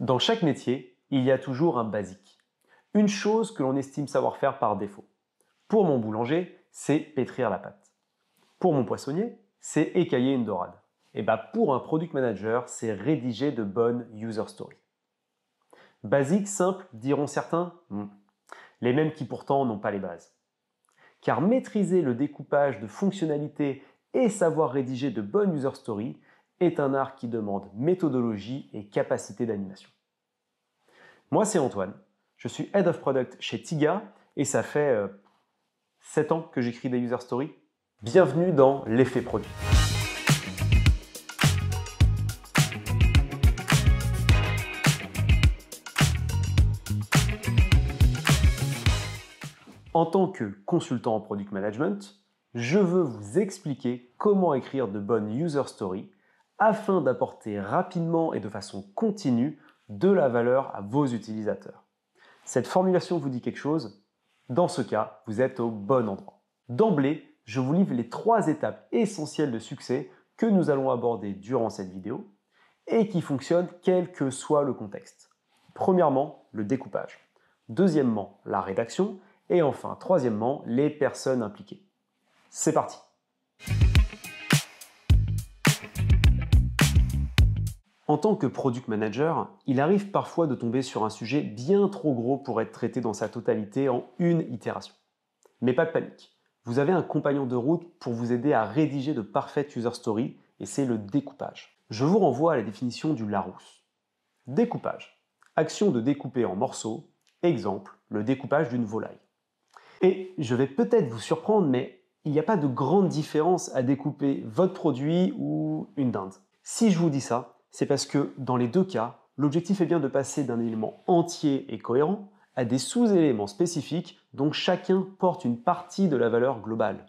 Dans chaque métier, il y a toujours un basique. Une chose que l'on estime savoir faire par défaut. Pour mon boulanger, c'est pétrir la pâte. Pour mon poissonnier, c'est écailler une dorade. Et bah pour un product manager, c'est rédiger de bonnes user stories. Basique, simple, diront certains hmm. Les mêmes qui pourtant n'ont pas les bases. Car maîtriser le découpage de fonctionnalités et savoir rédiger de bonnes user stories est un art qui demande méthodologie et capacité d'animation. Moi, c'est Antoine. Je suis Head of Product chez Tiga et ça fait 7 euh, ans que j'écris des user stories. Bienvenue dans l'effet produit. En tant que consultant en product management, je veux vous expliquer comment écrire de bonnes user stories afin d'apporter rapidement et de façon continue de la valeur à vos utilisateurs. Cette formulation vous dit quelque chose Dans ce cas, vous êtes au bon endroit. D'emblée, je vous livre les trois étapes essentielles de succès que nous allons aborder durant cette vidéo et qui fonctionnent quel que soit le contexte. Premièrement, le découpage. Deuxièmement, la rédaction. Et enfin, troisièmement, les personnes impliquées. C'est parti En tant que product manager, il arrive parfois de tomber sur un sujet bien trop gros pour être traité dans sa totalité en une itération. Mais pas de panique. Vous avez un compagnon de route pour vous aider à rédiger de parfaites user stories et c'est le découpage. Je vous renvoie à la définition du Larousse. Découpage. Action de découper en morceaux. Exemple, le découpage d'une volaille. Et je vais peut-être vous surprendre, mais il n'y a pas de grande différence à découper votre produit ou une dinde. Si je vous dis ça, c'est parce que dans les deux cas, l'objectif est bien de passer d'un élément entier et cohérent à des sous-éléments spécifiques dont chacun porte une partie de la valeur globale.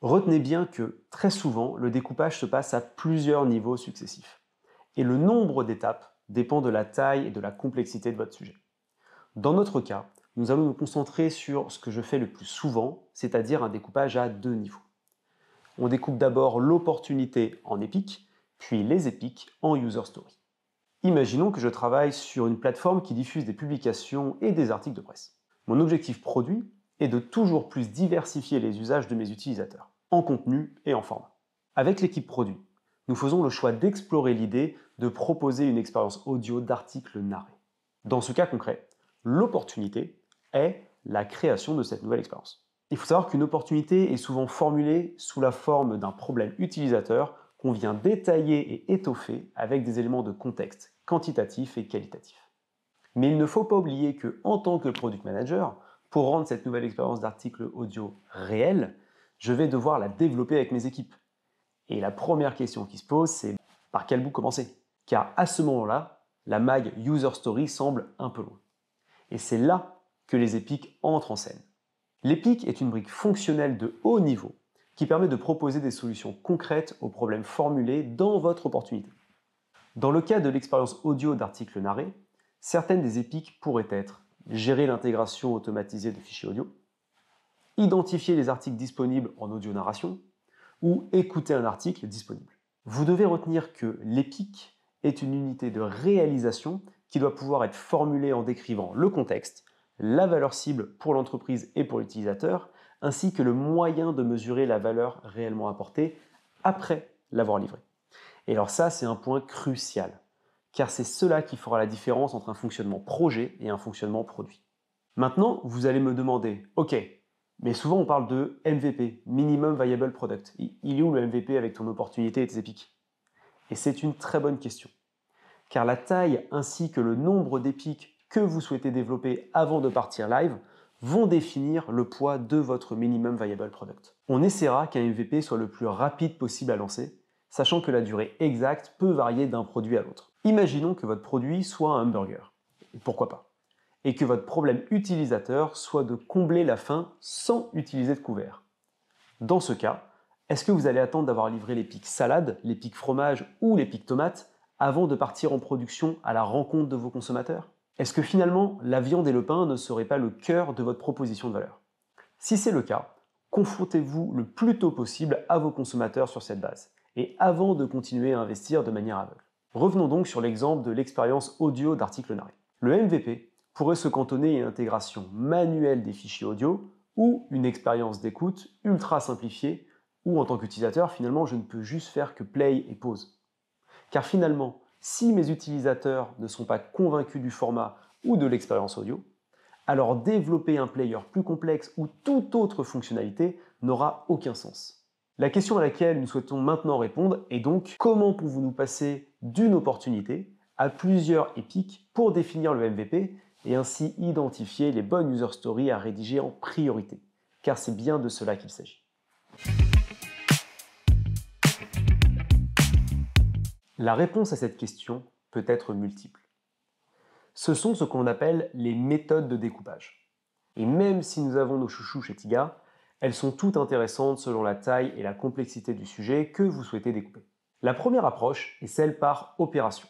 Retenez bien que très souvent, le découpage se passe à plusieurs niveaux successifs. Et le nombre d'étapes dépend de la taille et de la complexité de votre sujet. Dans notre cas, nous allons nous concentrer sur ce que je fais le plus souvent, c'est-à-dire un découpage à deux niveaux. On découpe d'abord l'opportunité en épique, puis les épiques en user story. Imaginons que je travaille sur une plateforme qui diffuse des publications et des articles de presse. Mon objectif produit est de toujours plus diversifier les usages de mes utilisateurs, en contenu et en format. Avec l'équipe produit, nous faisons le choix d'explorer l'idée de proposer une expérience audio d'articles narrés. Dans ce cas concret, l'opportunité est la création de cette nouvelle expérience. Il faut savoir qu'une opportunité est souvent formulée sous la forme d'un problème utilisateur qu'on vient détailler et étoffer avec des éléments de contexte quantitatifs et qualitatifs. Mais il ne faut pas oublier que, en tant que product manager, pour rendre cette nouvelle expérience d'article audio réelle, je vais devoir la développer avec mes équipes. Et la première question qui se pose, c'est par quel bout commencer? Car à ce moment-là, la mag User Story semble un peu loin. Et c'est là que les épiques entrent en scène. L'épique est une brique fonctionnelle de haut niveau qui permet de proposer des solutions concrètes aux problèmes formulés dans votre opportunité. Dans le cas de l'expérience audio d'articles narrés, certaines des épiques pourraient être gérer l'intégration automatisée de fichiers audio, identifier les articles disponibles en audio narration ou écouter un article disponible. Vous devez retenir que l'épique est une unité de réalisation qui doit pouvoir être formulée en décrivant le contexte, la valeur cible pour l'entreprise et pour l'utilisateur, ainsi que le moyen de mesurer la valeur réellement apportée après l'avoir livré. Et alors ça, c'est un point crucial, car c'est cela qui fera la différence entre un fonctionnement projet et un fonctionnement produit. Maintenant, vous allez me demander, ok, mais souvent on parle de MVP, Minimum Viable Product. Il est où le MVP avec ton opportunité et tes épiques? Et c'est une très bonne question, car la taille ainsi que le nombre d'épiques que vous souhaitez développer avant de partir live vont définir le poids de votre minimum viable product. On essaiera qu'un MVP soit le plus rapide possible à lancer, sachant que la durée exacte peut varier d'un produit à l'autre. Imaginons que votre produit soit un hamburger, pourquoi pas, et que votre problème utilisateur soit de combler la faim sans utiliser de couvert. Dans ce cas, est-ce que vous allez attendre d'avoir livré les pics salade, les pics fromage ou les pics tomates avant de partir en production à la rencontre de vos consommateurs? Est-ce que finalement la viande et le pain ne seraient pas le cœur de votre proposition de valeur? Si c'est le cas, confrontez-vous le plus tôt possible à vos consommateurs sur cette base, et avant de continuer à investir de manière aveugle. Revenons donc sur l'exemple de l'expérience audio d'article narré. Le MVP pourrait se cantonner à une intégration manuelle des fichiers audio ou une expérience d'écoute ultra simplifiée où en tant qu'utilisateur finalement je ne peux juste faire que play et pause. Car finalement, si mes utilisateurs ne sont pas convaincus du format ou de l'expérience audio, alors développer un player plus complexe ou toute autre fonctionnalité n'aura aucun sens. La question à laquelle nous souhaitons maintenant répondre est donc comment pouvons-nous passer d'une opportunité à plusieurs épiques pour définir le MVP et ainsi identifier les bonnes user stories à rédiger en priorité, car c'est bien de cela qu'il s'agit. La réponse à cette question peut être multiple. Ce sont ce qu'on appelle les méthodes de découpage. Et même si nous avons nos chouchous chez Tiga, elles sont toutes intéressantes selon la taille et la complexité du sujet que vous souhaitez découper. La première approche est celle par opération.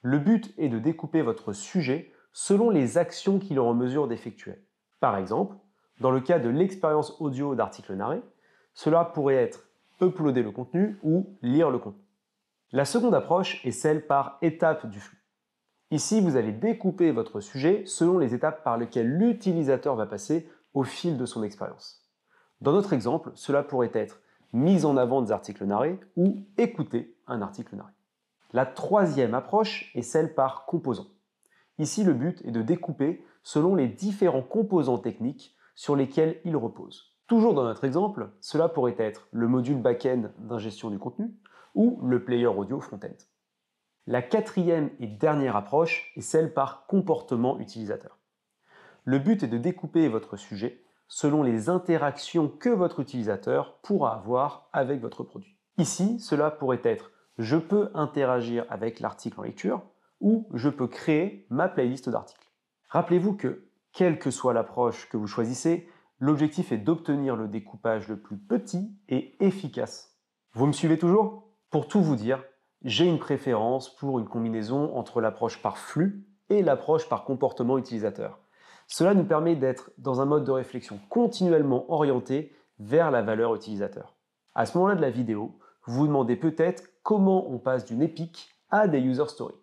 Le but est de découper votre sujet selon les actions qu'il est en mesure d'effectuer. Par exemple, dans le cas de l'expérience audio d'articles narrés, cela pourrait être uploader le contenu ou lire le contenu. La seconde approche est celle par étape du flux. Ici, vous allez découper votre sujet selon les étapes par lesquelles l'utilisateur va passer au fil de son expérience. Dans notre exemple, cela pourrait être mise en avant des articles narrés ou écouter un article narré. La troisième approche est celle par composants. Ici, le but est de découper selon les différents composants techniques sur lesquels il repose. Toujours dans notre exemple, cela pourrait être le module back-end d'ingestion du contenu ou le player audio front-end. La quatrième et dernière approche est celle par comportement utilisateur. Le but est de découper votre sujet selon les interactions que votre utilisateur pourra avoir avec votre produit. Ici, cela pourrait être je peux interagir avec l'article en lecture, ou je peux créer ma playlist d'articles. Rappelez-vous que, quelle que soit l'approche que vous choisissez, l'objectif est d'obtenir le découpage le plus petit et efficace. Vous me suivez toujours? Pour tout vous dire, j'ai une préférence pour une combinaison entre l'approche par flux et l'approche par comportement utilisateur. Cela nous permet d'être dans un mode de réflexion continuellement orienté vers la valeur utilisateur. À ce moment-là de la vidéo, vous vous demandez peut-être comment on passe d'une épique à des user stories.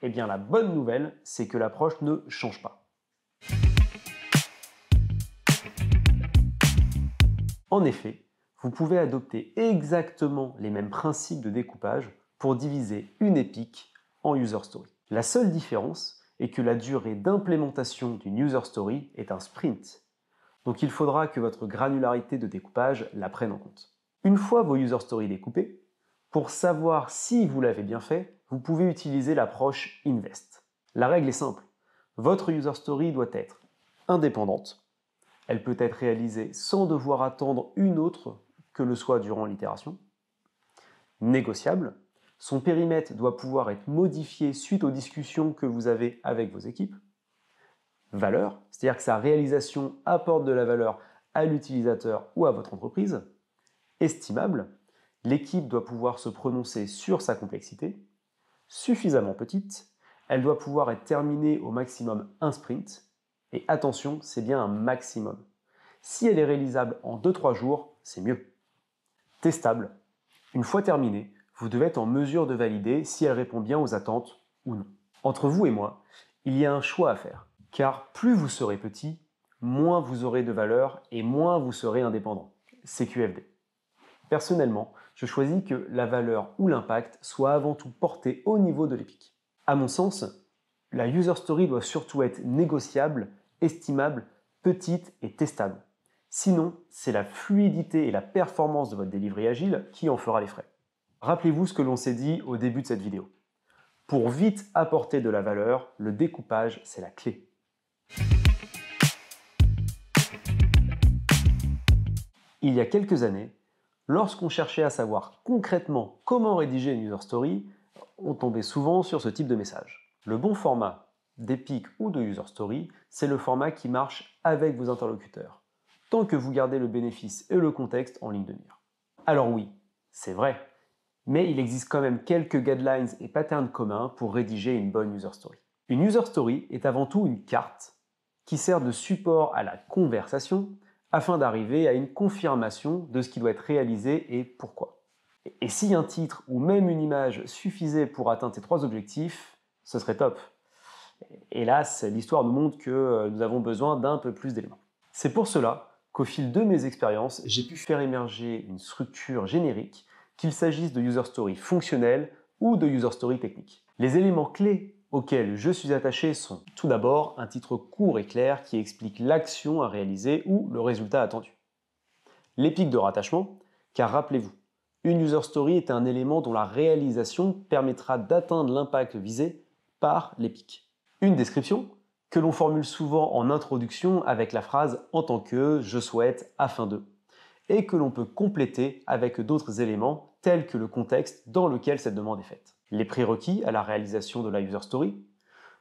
Eh bien, la bonne nouvelle, c'est que l'approche ne change pas. En effet, vous pouvez adopter exactement les mêmes principes de découpage pour diviser une épique en user story. La seule différence est que la durée d'implémentation d'une user story est un sprint. Donc il faudra que votre granularité de découpage la prenne en compte. Une fois vos user stories découpées, pour savoir si vous l'avez bien fait, vous pouvez utiliser l'approche Invest. La règle est simple. Votre user story doit être indépendante. Elle peut être réalisée sans devoir attendre une autre que le soit durant l'itération. Négociable. Son périmètre doit pouvoir être modifié suite aux discussions que vous avez avec vos équipes. Valeur, c'est-à-dire que sa réalisation apporte de la valeur à l'utilisateur ou à votre entreprise. Estimable, l'équipe doit pouvoir se prononcer sur sa complexité. Suffisamment petite, elle doit pouvoir être terminée au maximum un sprint. Et attention, c'est bien un maximum. Si elle est réalisable en 2-3 jours, c'est mieux. Testable. Une fois terminée, vous devez être en mesure de valider si elle répond bien aux attentes ou non. Entre vous et moi, il y a un choix à faire. Car plus vous serez petit, moins vous aurez de valeur et moins vous serez indépendant. CQFD. Personnellement, je choisis que la valeur ou l'impact soit avant tout porté au niveau de l'épique. À mon sens, la user story doit surtout être négociable, estimable, petite et testable. Sinon, c'est la fluidité et la performance de votre delivery agile qui en fera les frais. Rappelez-vous ce que l'on s'est dit au début de cette vidéo. Pour vite apporter de la valeur, le découpage, c'est la clé. Il y a quelques années, lorsqu'on cherchait à savoir concrètement comment rédiger une user story, on tombait souvent sur ce type de message. Le bon format d'Epic ou de user story, c'est le format qui marche avec vos interlocuteurs, tant que vous gardez le bénéfice et le contexte en ligne de mire. Alors oui, c'est vrai, mais il existe quand même quelques guidelines et patterns communs pour rédiger une bonne user story. Une user story est avant tout une carte qui sert de support à la conversation afin d'arriver à une confirmation de ce qui doit être réalisé et pourquoi. Et si un titre ou même une image suffisait pour atteindre ces trois objectifs, ce serait top. Hélas, l'histoire nous montre que euh, nous avons besoin d'un peu plus d'éléments. C'est pour cela qu'au fil de mes expériences, j'ai pu faire émerger une structure générique, qu'il s'agisse de user story fonctionnelle ou de user story technique. Les éléments clés auxquels je suis attaché sont tout d'abord un titre court et clair qui explique l'action à réaliser ou le résultat attendu. Pics de rattachement, car rappelez-vous, une user story est un élément dont la réalisation permettra d'atteindre l'impact visé par pics. Une description, que l'on formule souvent en introduction avec la phrase en tant que, je souhaite, afin de, et que l'on peut compléter avec d'autres éléments tels que le contexte dans lequel cette demande est faite. Les prérequis à la réalisation de la user story,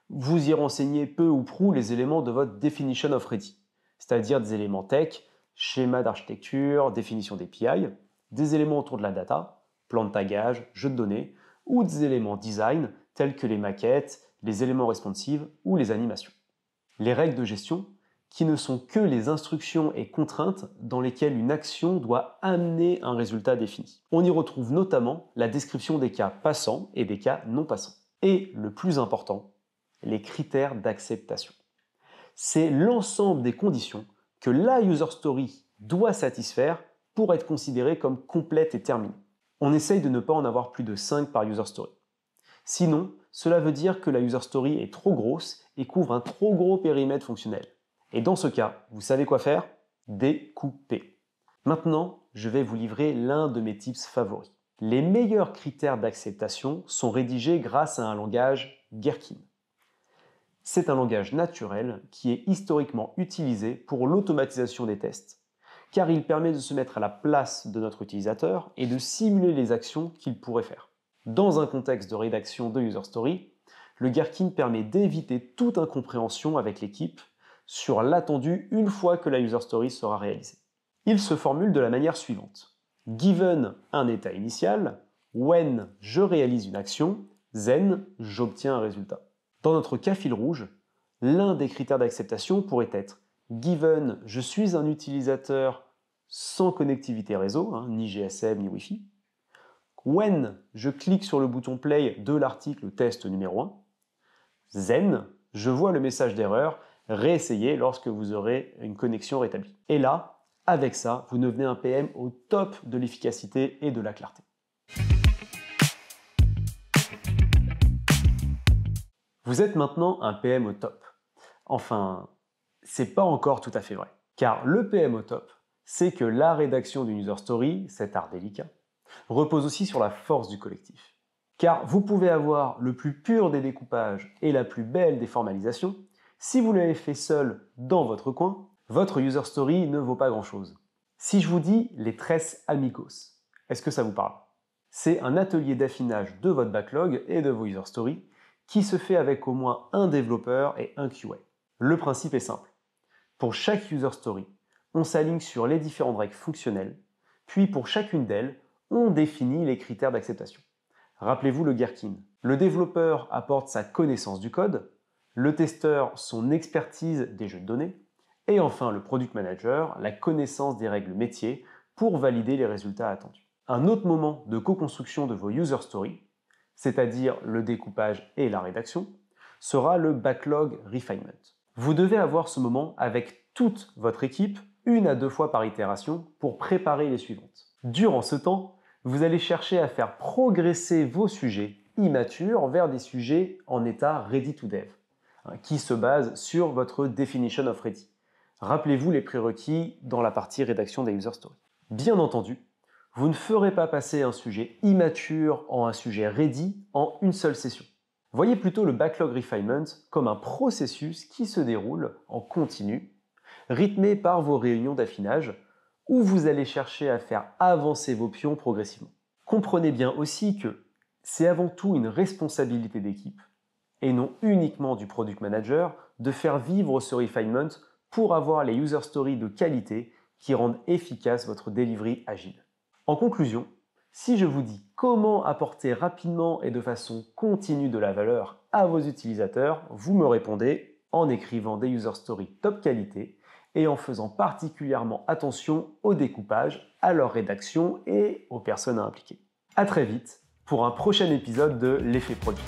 vous y renseignez peu ou prou les éléments de votre definition of ready, c'est-à-dire des éléments tech, schéma d'architecture, définition des PI, des éléments autour de la data, plan de tagage, jeu de données, ou des éléments design tels que les maquettes, les éléments responsives ou les animations les règles de gestion, qui ne sont que les instructions et contraintes dans lesquelles une action doit amener un résultat défini. On y retrouve notamment la description des cas passants et des cas non passants. Et le plus important, les critères d'acceptation. C'est l'ensemble des conditions que la user story doit satisfaire pour être considérée comme complète et terminée. On essaye de ne pas en avoir plus de 5 par user story. Sinon, cela veut dire que la user story est trop grosse et couvre un trop gros périmètre fonctionnel. Et dans ce cas, vous savez quoi faire? Découper. Maintenant, je vais vous livrer l'un de mes tips favoris. Les meilleurs critères d'acceptation sont rédigés grâce à un langage Gherkin. C'est un langage naturel qui est historiquement utilisé pour l'automatisation des tests, car il permet de se mettre à la place de notre utilisateur et de simuler les actions qu'il pourrait faire. Dans un contexte de rédaction de user story, le Gherkin permet d'éviter toute incompréhension avec l'équipe sur l'attendu une fois que la user story sera réalisée. Il se formule de la manière suivante. Given un état initial, when je réalise une action, then j'obtiens un résultat. Dans notre cas fil rouge, l'un des critères d'acceptation pourrait être given je suis un utilisateur sans connectivité réseau, hein, ni GSM ni Wi-Fi, when je clique sur le bouton play de l'article test numéro 1, then je vois le message d'erreur, réessayez lorsque vous aurez une connexion rétablie. Et là, avec ça, vous devenez un PM au top de l'efficacité et de la clarté. Vous êtes maintenant un PM au top. Enfin, c'est pas encore tout à fait vrai. Car le PM au top, c'est que la rédaction d'une user story, cet art délicat, repose aussi sur la force du collectif. Car vous pouvez avoir le plus pur des découpages et la plus belle des formalisations, si vous l'avez fait seul dans votre coin, votre user story ne vaut pas grand-chose. Si je vous dis les tresses amigos, est-ce que ça vous parle? C'est un atelier d'affinage de votre backlog et de vos user stories qui se fait avec au moins un développeur et un QA. Le principe est simple. Pour chaque user story, on s'aligne sur les différentes règles fonctionnelles, puis pour chacune d'elles, on définit les critères d'acceptation. Rappelez-vous le Gherkin. Le développeur apporte sa connaissance du code, le testeur son expertise des jeux de données, et enfin le product manager la connaissance des règles métiers pour valider les résultats attendus. Un autre moment de co-construction de vos user stories, c'est-à-dire le découpage et la rédaction, sera le backlog refinement. Vous devez avoir ce moment avec toute votre équipe une à deux fois par itération pour préparer les suivantes. Durant ce temps, vous allez chercher à faire progresser vos sujets immatures vers des sujets en état ready to dev, hein, qui se basent sur votre definition of ready. Rappelez-vous les prérequis dans la partie rédaction des user stories. Bien entendu, vous ne ferez pas passer un sujet immature en un sujet ready en une seule session. Voyez plutôt le backlog refinement comme un processus qui se déroule en continu, rythmé par vos réunions d'affinage où vous allez chercher à faire avancer vos pions progressivement. Comprenez bien aussi que c'est avant tout une responsabilité d'équipe et non uniquement du product manager de faire vivre ce refinement pour avoir les user stories de qualité qui rendent efficace votre delivery agile. En conclusion, si je vous dis comment apporter rapidement et de façon continue de la valeur à vos utilisateurs, vous me répondez en écrivant des user stories top qualité et en faisant particulièrement attention au découpage, à leur rédaction et aux personnes à impliquer. À très vite pour un prochain épisode de l'effet produit.